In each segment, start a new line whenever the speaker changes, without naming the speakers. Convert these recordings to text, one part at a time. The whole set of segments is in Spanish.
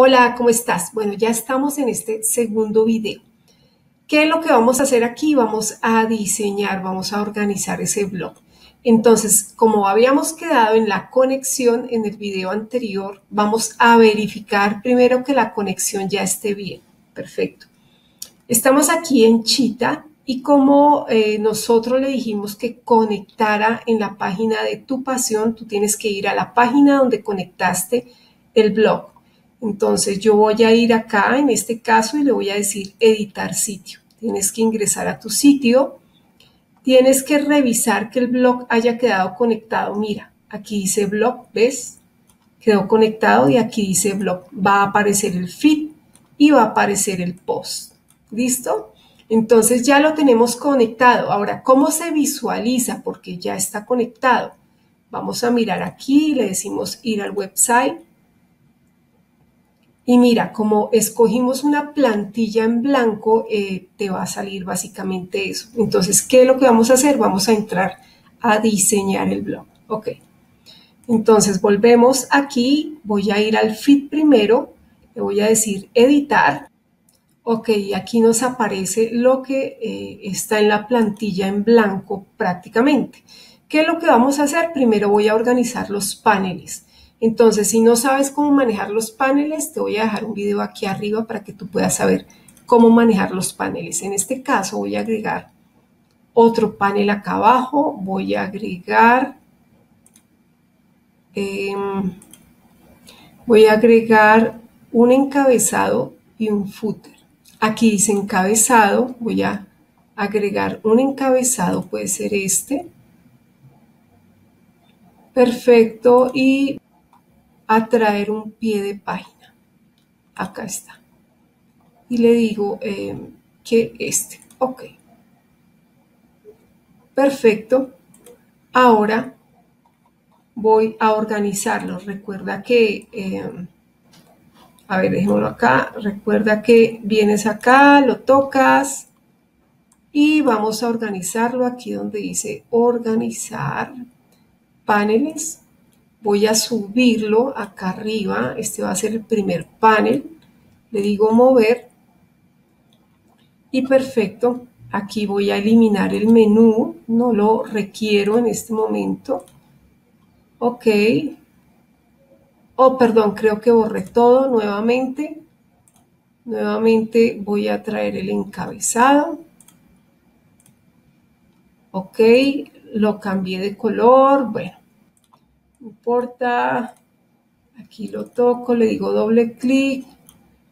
Hola, ¿cómo estás? Bueno, ya estamos en este segundo video. ¿Qué es lo que vamos a hacer aquí? Vamos a diseñar, vamos a organizar ese blog. Entonces, como habíamos quedado en la conexión en el video anterior, vamos a verificar primero que la conexión ya esté bien. Perfecto. Estamos aquí en Chita y como eh, nosotros le dijimos que conectara en la página de tu pasión, tú tienes que ir a la página donde conectaste el blog. Entonces yo voy a ir acá en este caso y le voy a decir editar sitio. Tienes que ingresar a tu sitio. Tienes que revisar que el blog haya quedado conectado. Mira, aquí dice blog, ¿ves? Quedó conectado y aquí dice blog. Va a aparecer el feed y va a aparecer el post. ¿Listo? Entonces ya lo tenemos conectado. Ahora, ¿cómo se visualiza? Porque ya está conectado. Vamos a mirar aquí, le decimos ir al website y mira, como escogimos una plantilla en blanco, eh, te va a salir básicamente eso. Entonces, ¿qué es lo que vamos a hacer? Vamos a entrar a diseñar el blog. Ok. Entonces, volvemos aquí. Voy a ir al feed primero. Le voy a decir editar. Ok, aquí nos aparece lo que eh, está en la plantilla en blanco prácticamente. ¿Qué es lo que vamos a hacer? Primero voy a organizar los paneles. Entonces, si no sabes cómo manejar los paneles, te voy a dejar un video aquí arriba para que tú puedas saber cómo manejar los paneles. En este caso voy a agregar otro panel acá abajo, voy a agregar, em, voy a agregar un encabezado y un footer. Aquí dice encabezado, voy a agregar un encabezado, puede ser este. Perfecto, y a traer un pie de página. Acá está. Y le digo eh, que este. Ok. Perfecto. Ahora voy a organizarlo. Recuerda que, eh, a ver, dejémoslo acá. Recuerda que vienes acá, lo tocas y vamos a organizarlo aquí donde dice organizar paneles voy a subirlo acá arriba, este va a ser el primer panel, le digo mover. Y perfecto, aquí voy a eliminar el menú, no lo requiero en este momento, ok, oh perdón, creo que borré todo nuevamente, nuevamente voy a traer el encabezado, ok, lo cambié de color, bueno, no importa, aquí lo toco, le digo doble clic,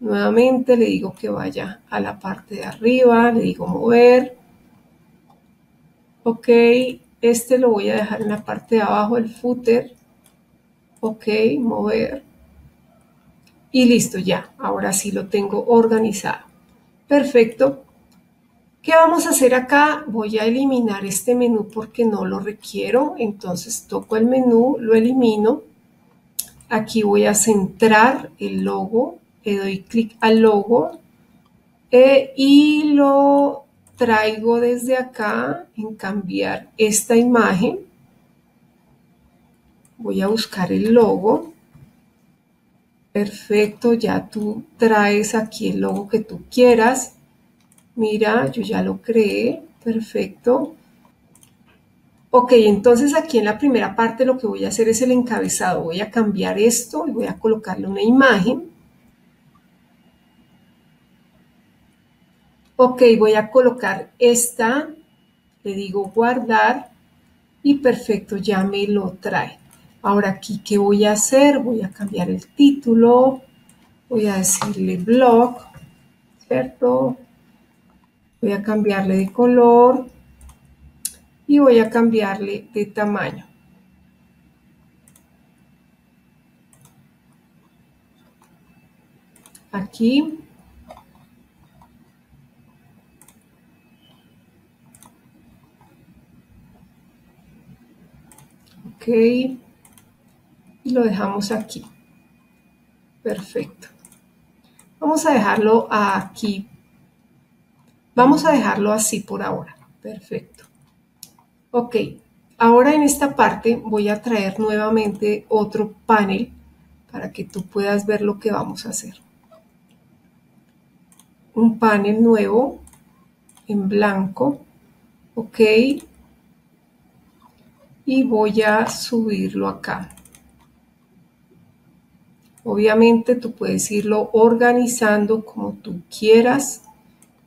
nuevamente le digo que vaya a la parte de arriba, le digo mover, ok, este lo voy a dejar en la parte de abajo, el footer, ok, mover, y listo ya, ahora sí lo tengo organizado. Perfecto, ¿Qué vamos a hacer acá? Voy a eliminar este menú porque no lo requiero. Entonces toco el menú, lo elimino. Aquí voy a centrar el logo. Le doy clic al logo. Eh, y lo traigo desde acá en cambiar esta imagen. Voy a buscar el logo. Perfecto, ya tú traes aquí el logo que tú quieras Mira, yo ya lo creé. Perfecto. Ok, entonces aquí en la primera parte lo que voy a hacer es el encabezado. Voy a cambiar esto y voy a colocarle una imagen. Ok, voy a colocar esta. Le digo guardar y perfecto, ya me lo trae. Ahora aquí, ¿qué voy a hacer? Voy a cambiar el título. Voy a decirle blog, ¿cierto? Voy a cambiarle de color y voy a cambiarle de tamaño. Aquí. Ok. Y lo dejamos aquí. Perfecto. Vamos a dejarlo aquí Vamos a dejarlo así por ahora. Perfecto. Ok, ahora en esta parte voy a traer nuevamente otro panel para que tú puedas ver lo que vamos a hacer. Un panel nuevo en blanco, ok, y voy a subirlo acá. Obviamente tú puedes irlo organizando como tú quieras,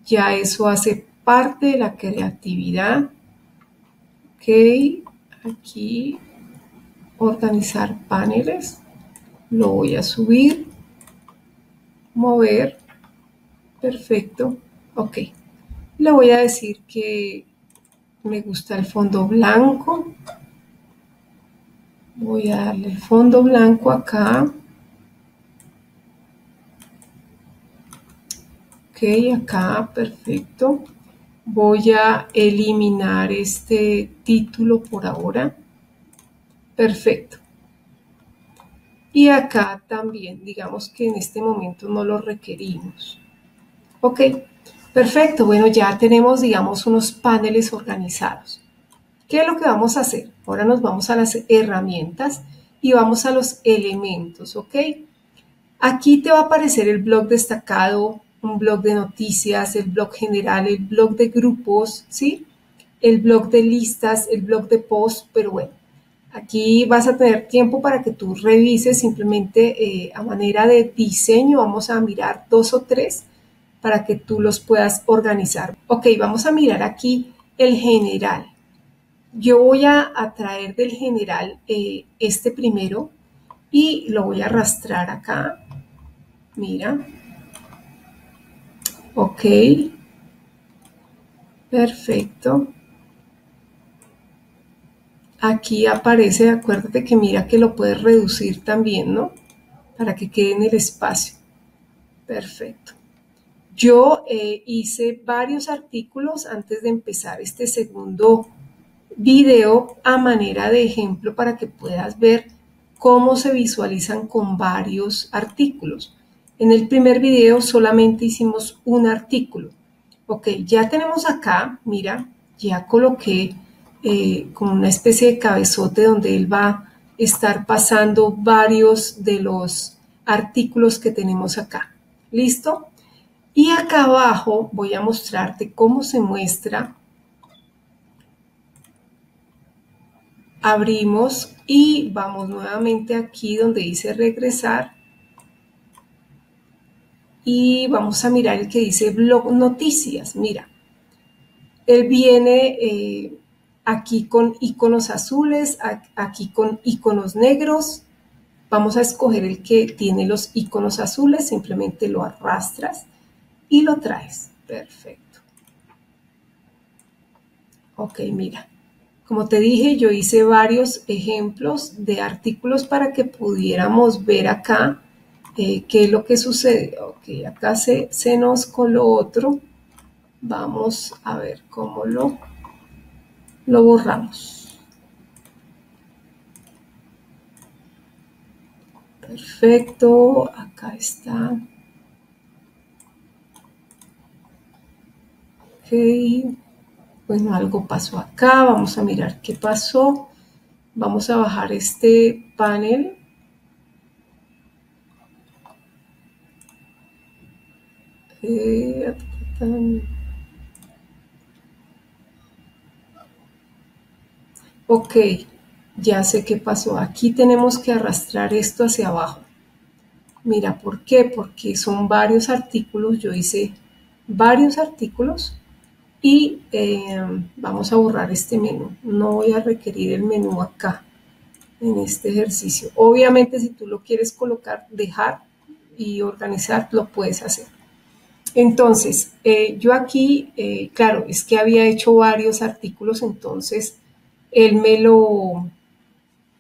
ya eso hace parte de la creatividad. Ok, aquí organizar paneles, lo voy a subir, mover, perfecto, ok. Le voy a decir que me gusta el fondo blanco, voy a darle el fondo blanco acá, acá, perfecto. Voy a eliminar este título por ahora. Perfecto. Y acá también, digamos que en este momento no lo requerimos. Ok, perfecto. Bueno, ya tenemos, digamos, unos paneles organizados. ¿Qué es lo que vamos a hacer? Ahora nos vamos a las herramientas y vamos a los elementos, ¿ok? Aquí te va a aparecer el blog destacado, un blog de noticias, el blog general, el blog de grupos, ¿sí? El blog de listas, el blog de post, pero bueno, Aquí vas a tener tiempo para que tú revises simplemente eh, a manera de diseño. Vamos a mirar dos o tres para que tú los puedas organizar. Ok, vamos a mirar aquí el general. Yo voy a, traer del general eh, este primero y lo voy a arrastrar acá. Mira. Ok. Perfecto. Aquí aparece, acuérdate que mira que lo puedes reducir también, ¿no? Para que quede en el espacio. Perfecto. Yo eh, hice varios artículos antes de empezar este segundo video a manera de ejemplo para que puedas ver cómo se visualizan con varios artículos. En el primer video solamente hicimos un artículo. Ok, ya tenemos acá, mira, ya coloqué eh, como una especie de cabezote donde él va a estar pasando varios de los artículos que tenemos acá. ¿Listo? Y acá abajo voy a mostrarte cómo se muestra. Abrimos y vamos nuevamente aquí donde dice regresar. Y vamos a mirar el que dice blog noticias. Mira, él viene eh, aquí con iconos azules, aquí con iconos negros. Vamos a escoger el que tiene los iconos azules, simplemente lo arrastras y lo traes. Perfecto. Ok, mira. Como te dije, yo hice varios ejemplos de artículos para que pudiéramos ver acá eh, qué es lo que sucede. Ok, acá se, se nos coló otro. Vamos a ver cómo lo lo borramos. Perfecto, acá está. Ok, bueno, algo pasó acá, vamos a mirar qué pasó. Vamos a bajar este panel. Ok, ya sé qué pasó. Aquí tenemos que arrastrar esto hacia abajo. Mira, ¿por qué? Porque son varios artículos. Yo hice varios artículos y eh, vamos a borrar este menú. No voy a requerir el menú acá en este ejercicio. Obviamente si tú lo quieres colocar, dejar y organizar, lo puedes hacer. Entonces, eh, yo aquí, eh, claro, es que había hecho varios artículos, entonces él me lo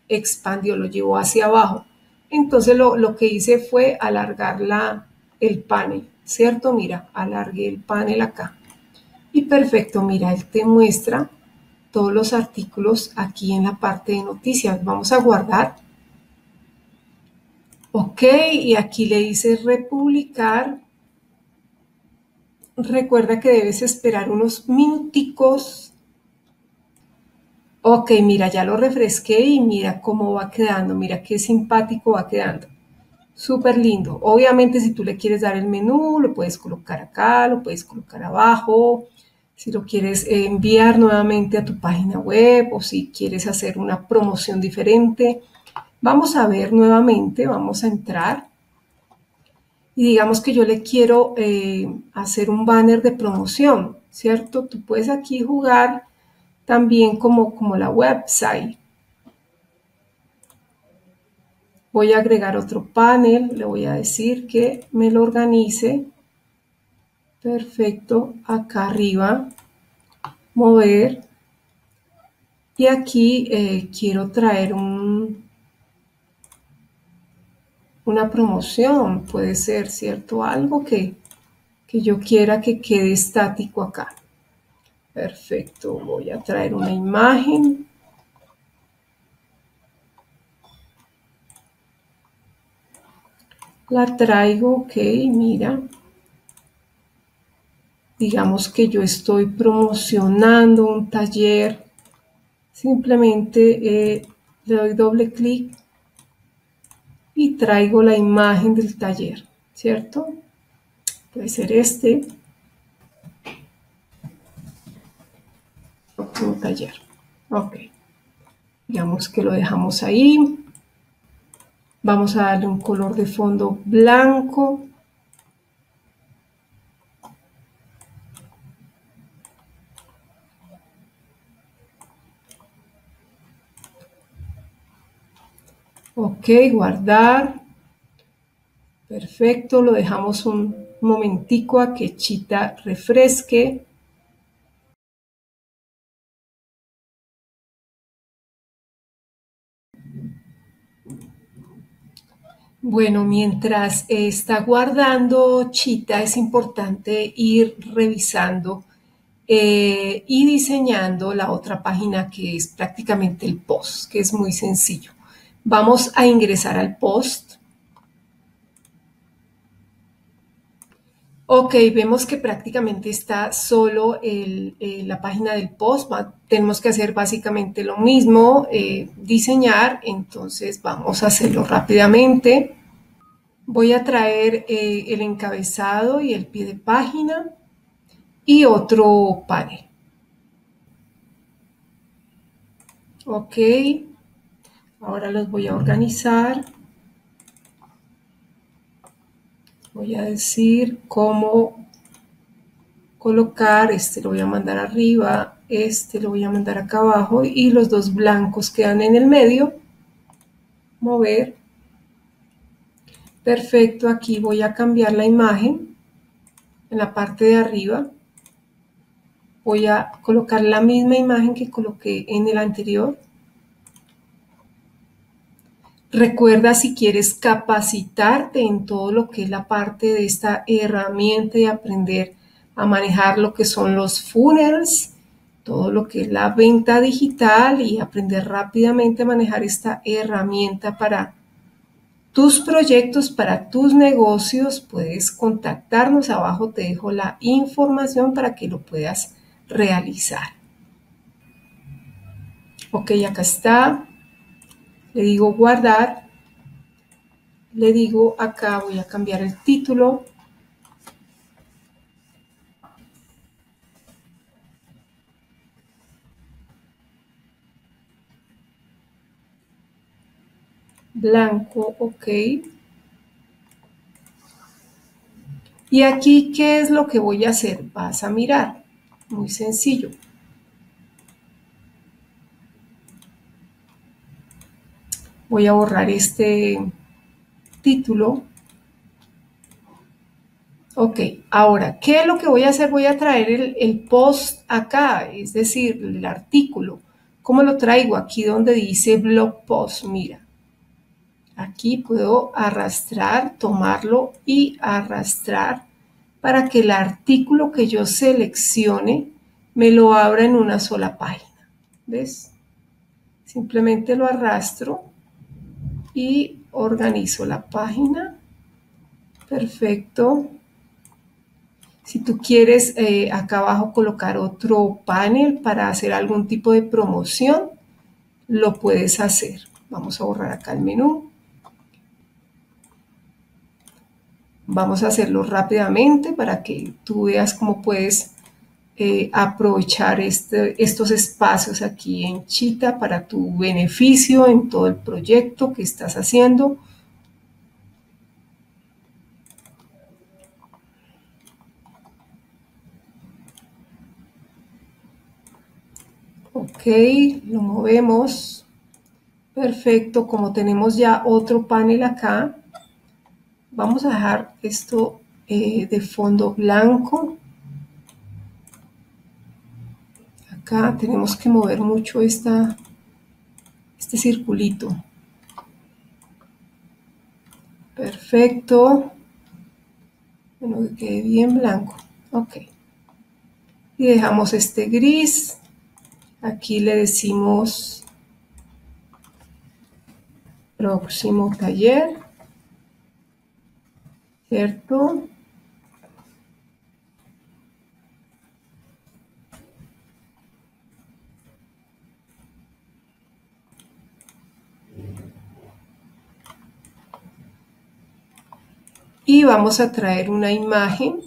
expandió, lo llevó hacia abajo. Entonces lo, que hice fue alargar la, el panel, ¿cierto? Mira, alargué el panel acá. Y perfecto, mira, él te muestra todos los artículos aquí en la parte de noticias. Vamos a guardar. Ok, y aquí le dice republicar. Recuerda que debes esperar unos minuticos Ok, mira, ya lo refresqué y mira cómo va quedando, mira qué simpático va quedando. Súper lindo. Obviamente si tú le quieres dar el menú, lo puedes colocar acá, lo puedes colocar abajo. Si lo quieres enviar nuevamente a tu página web o si quieres hacer una promoción diferente. Vamos a ver nuevamente, vamos a entrar. Digamos que yo le quiero eh, hacer un banner de promoción, ¿cierto? Tú puedes aquí jugar también como, como la website. Voy a agregar otro panel, le voy a decir que me lo organice. Perfecto, acá arriba, mover. Y aquí eh, quiero traer un, una promoción, puede ser, ¿cierto? Algo que, que yo quiera que quede estático acá. Perfecto, voy a traer una imagen. la traigo, ok, mira, digamos que yo estoy promocionando un taller, simplemente eh, le doy doble clic y traigo la imagen del taller, ¿cierto? Puede ser este. Taller. Ok. Digamos que lo dejamos ahí. Vamos a darle un color de fondo blanco. Ok, guardar. Perfecto, lo dejamos un momentico a que Chita refresque. Bueno, mientras está guardando Chita, es importante ir revisando eh, y diseñando la otra página que es prácticamente el post, que es muy sencillo. Vamos a ingresar al post. Ok, vemos que prácticamente está solo eh, la página del post. tenemos que hacer básicamente lo mismo, eh, diseñar. Entonces vamos a hacerlo rápidamente. Voy a traer eh, el encabezado y el pie de página y otro panel. Ok, ahora los voy a organizar. Voy a decir cómo colocar, este lo voy a mandar arriba, este lo voy a mandar acá abajo y los dos blancos quedan en el medio. Mover Perfecto, aquí voy a cambiar la imagen en la parte de arriba. Voy a colocar la misma imagen que coloqué en el anterior. Recuerda si quieres capacitarte en todo lo que es la parte de esta herramienta y aprender a manejar lo que son los funnels, todo lo que es la venta digital y aprender rápidamente a manejar esta herramienta para tus proyectos para tus negocios, puedes contactarnos. Abajo te dejo la información para que lo puedas realizar. Ok, acá está. Le digo guardar. Le digo acá voy a cambiar el título. blanco, ok. Y aquí, ¿qué es lo que voy a hacer? Vas a mirar, muy sencillo. Voy a borrar este título. Ok, ahora, ¿qué es lo que voy a hacer? Voy a traer el, el post acá, es decir, el artículo. ¿Cómo lo traigo? Aquí donde dice blog post, mira. Aquí puedo arrastrar, tomarlo y arrastrar para que el artículo que yo seleccione me lo abra en una sola página. ¿Ves? Simplemente lo arrastro y organizo la página. Perfecto. Si tú quieres eh, acá abajo colocar otro panel para hacer algún tipo de promoción, lo puedes hacer. Vamos a borrar acá el menú Vamos a hacerlo rápidamente para que tú veas cómo puedes eh, aprovechar este, estos espacios aquí en Chita para tu beneficio en todo el proyecto que estás haciendo. Ok, lo movemos. Perfecto, como tenemos ya otro panel acá, vamos a dejar esto eh, de fondo blanco. Tenemos que mover mucho este circulito. Perfecto. Bueno, que quede bien blanco. Ok. Y dejamos este gris. Aquí le decimos próximo taller, ¿cierto? Y vamos a traer una imagen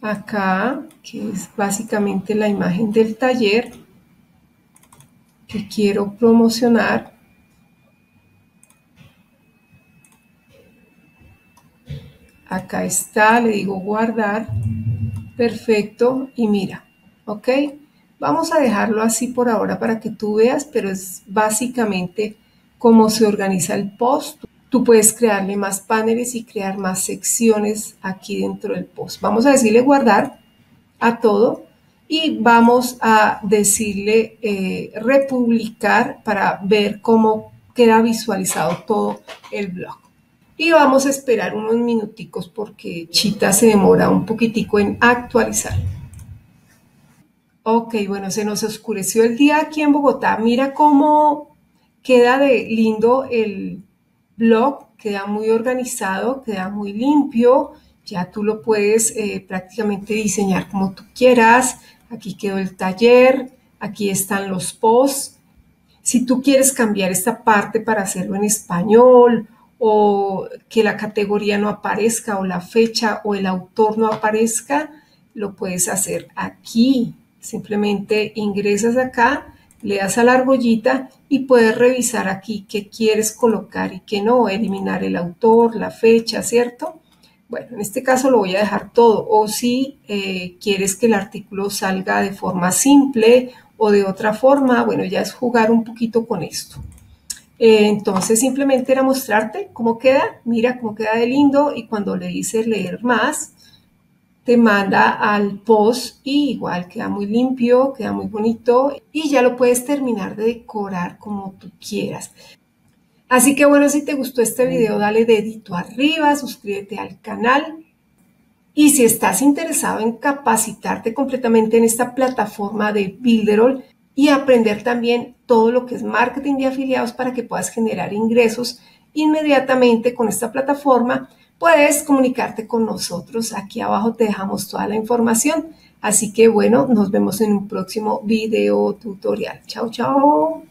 acá, que es básicamente la imagen del taller que quiero promocionar. Acá está, le digo guardar. Perfecto. Y mira, ¿ok? Vamos a dejarlo así por ahora para que tú veas, pero es básicamente cómo se organiza el post. Tú puedes crearle más paneles y crear más secciones aquí dentro del post. Vamos a decirle guardar a todo y vamos a decirle eh, republicar para ver cómo queda visualizado todo el blog. Y vamos a esperar unos minuticos porque Chita se demora un poquitico en actualizar. Ok, bueno, se nos oscureció el día aquí en Bogotá. Mira cómo queda de lindo el, blog queda muy organizado, queda muy limpio, ya tú lo puedes eh, prácticamente diseñar como tú quieras. Aquí quedó el taller, aquí están los posts. Si tú quieres cambiar esta parte para hacerlo en español o que la categoría no aparezca o la fecha o el autor no aparezca, lo puedes hacer aquí. Simplemente ingresas acá le das a la argollita y puedes revisar aquí qué quieres colocar y qué no, eliminar el autor, la fecha, ¿cierto? Bueno, en este caso lo voy a dejar todo. O si eh, quieres que el artículo salga de forma simple o de otra forma, bueno, ya es jugar un poquito con esto. Eh, entonces simplemente era mostrarte cómo queda, mira cómo queda de lindo y cuando le dices leer más, te manda al post y igual queda muy limpio, queda muy bonito y ya lo puedes terminar de decorar como tú quieras. Así que bueno, si te gustó este video, dale dedito arriba, suscríbete al canal y si estás interesado en capacitarte completamente en esta plataforma de Builderall y aprender también todo lo que es marketing de afiliados para que puedas generar ingresos inmediatamente con esta plataforma, puedes comunicarte con nosotros. Aquí abajo te dejamos toda la información. Así que bueno, nos vemos en un próximo video tutorial. Chao, chao.